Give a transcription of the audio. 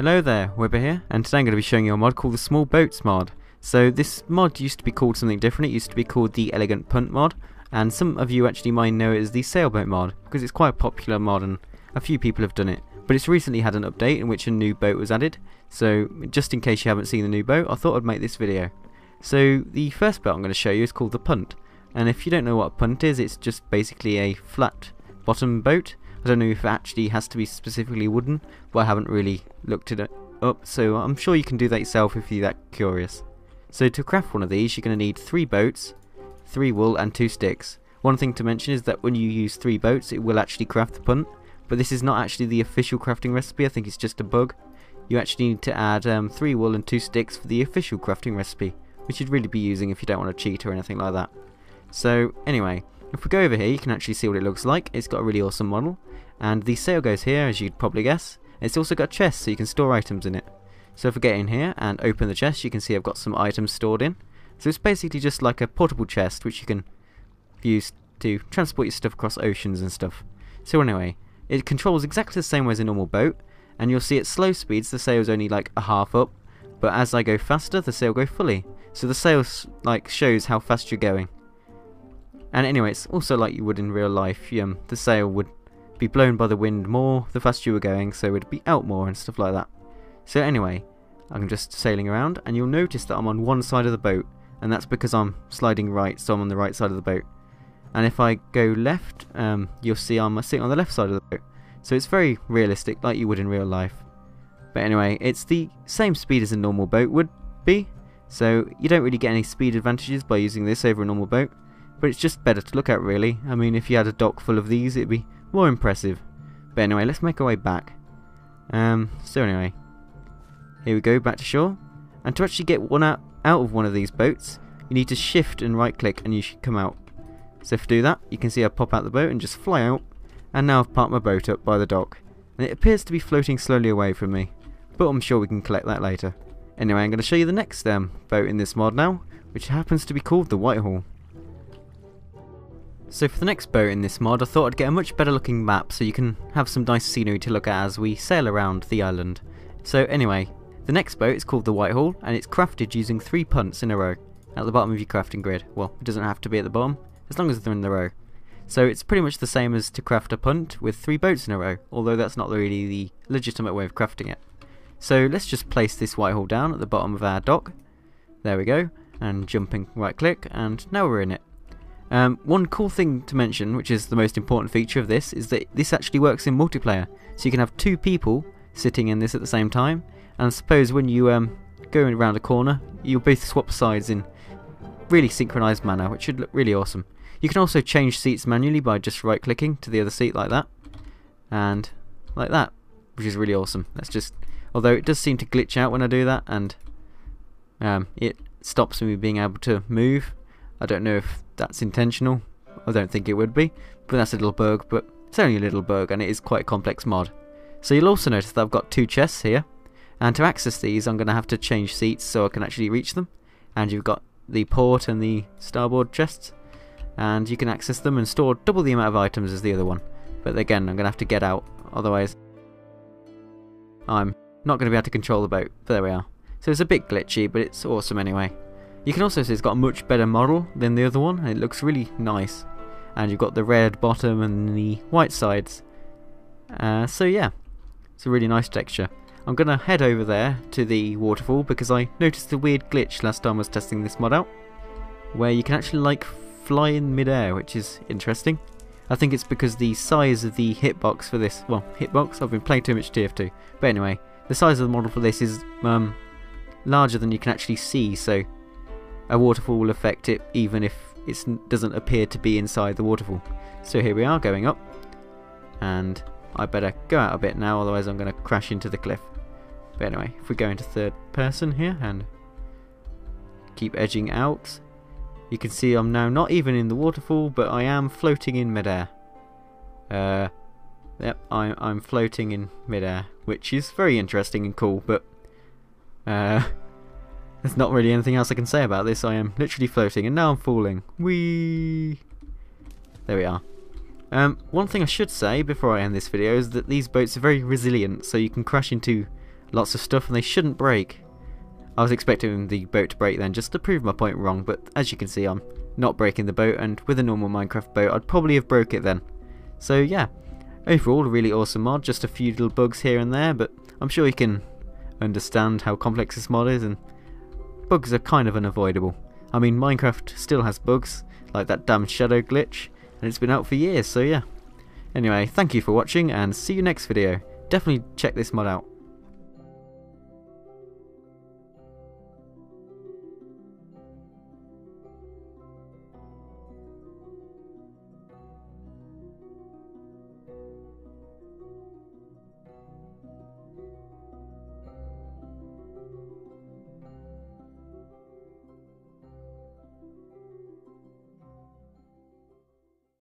Hello there, Webber here, and today I'm going to be showing you a mod called the Small Boats mod. So this mod used to be called something different, it used to be called the Elegant Punt mod, and some of you actually might know it as the Sailboat mod, because it's quite a popular mod and a few people have done it. But it's recently had an update in which a new boat was added, so just in case you haven't seen the new boat, I thought I'd make this video. So the first boat I'm going to show you is called the Punt, and if you don't know what a punt is, it's just basically a flat bottom boat I don't know if it actually has to be specifically wooden, but I haven't really looked it up, so I'm sure you can do that yourself if you're that curious. So to craft one of these, you're going to need three boats, three wool, and two sticks. One thing to mention is that when you use three boats, it will actually craft the punt, but this is not actually the official crafting recipe, I think it's just a bug. You actually need to add um, three wool and two sticks for the official crafting recipe, which you'd really be using if you don't want to cheat or anything like that. So, anyway, if we go over here, you can actually see what it looks like. It's got a really awesome model. And the sail goes here, as you'd probably guess. It's also got a chest, so you can store items in it. So if we get in here and open the chest, you can see I've got some items stored in. So it's basically just like a portable chest, which you can use to transport your stuff across oceans and stuff. So anyway, it controls exactly the same way as a normal boat, and you'll see at slow speeds the sail's only like a half up, but as I go faster, the sail go fully. So the sail like shows how fast you're going. And anyway, it's also like you would in real life. Um, the sail would be blown by the wind more the faster you were going, so it would be out more and stuff like that. So anyway, I'm just sailing around, and you'll notice that I'm on one side of the boat, and that's because I'm sliding right, so I'm on the right side of the boat. And if I go left, um, you'll see I'm sitting on the left side of the boat. So it's very realistic, like you would in real life. But anyway, it's the same speed as a normal boat would be, so you don't really get any speed advantages by using this over a normal boat. But it's just better to look at really. I mean, if you had a dock full of these, it'd be more impressive. But anyway, let's make our way back. Um, so anyway, here we go, back to shore. And to actually get one out, out of one of these boats, you need to shift and right click and you should come out. So if you do that, you can see I pop out the boat and just fly out. And now I've parked my boat up by the dock. And it appears to be floating slowly away from me. But I'm sure we can collect that later. Anyway, I'm going to show you the next um, boat in this mod now, which happens to be called the Whitehall. So for the next boat in this mod I thought I'd get a much better looking map so you can have some nice scenery to look at as we sail around the island. So anyway, the next boat is called the Whitehall and it's crafted using three punts in a row at the bottom of your crafting grid. Well, it doesn't have to be at the bottom, as long as they're in the row. So it's pretty much the same as to craft a punt with three boats in a row, although that's not really the legitimate way of crafting it. So let's just place this Whitehall down at the bottom of our dock. There we go, and jumping right click, and now we're in it. Um, one cool thing to mention, which is the most important feature of this, is that this actually works in multiplayer. So you can have two people sitting in this at the same time, and suppose when you um, go around a corner, you'll both swap sides in really synchronized manner, which should look really awesome. You can also change seats manually by just right clicking to the other seat like that, and like that, which is really awesome. That's just, although it does seem to glitch out when I do that, and um, it stops me being able to move. I don't know if that's intentional. I don't think it would be, but that's a little bug, but it's only a little bug and it is quite a complex mod. So you'll also notice that I've got two chests here, and to access these I'm going to have to change seats so I can actually reach them. And you've got the port and the starboard chests, and you can access them and store double the amount of items as the other one. But again, I'm going to have to get out, otherwise I'm not going to be able to control the boat. But there we are. So it's a bit glitchy, but it's awesome anyway. You can also see it's got a much better model than the other one. It looks really nice. And you've got the red bottom and the white sides. Uh, so yeah, it's a really nice texture. I'm going to head over there to the waterfall because I noticed a weird glitch last time I was testing this mod out. Where you can actually like fly in midair, which is interesting. I think it's because the size of the hitbox for this, well, hitbox, I've been playing too much TF2. But anyway, the size of the model for this is um, larger than you can actually see, so a waterfall will affect it even if it doesn't appear to be inside the waterfall. So here we are going up and I better go out a bit now otherwise I'm going to crash into the cliff. But anyway, if we go into third person here and keep edging out, you can see I'm now not even in the waterfall but I am floating in midair. Uh, yep, I, I'm floating in midair, which is very interesting and cool, but uh, there's not really anything else I can say about this. I am literally floating and now I'm falling. Whee! There we are. Um, one thing I should say before I end this video is that these boats are very resilient, so you can crash into lots of stuff and they shouldn't break. I was expecting the boat to break then just to prove my point wrong, but as you can see I'm not breaking the boat and with a normal Minecraft boat I'd probably have broke it then. So yeah, overall a really awesome mod, just a few little bugs here and there, but I'm sure you can understand how complex this mod is and bugs are kind of unavoidable. I mean Minecraft still has bugs, like that damn shadow glitch, and it's been out for years, so yeah. Anyway, thank you for watching and see you next video. Definitely check this mod out.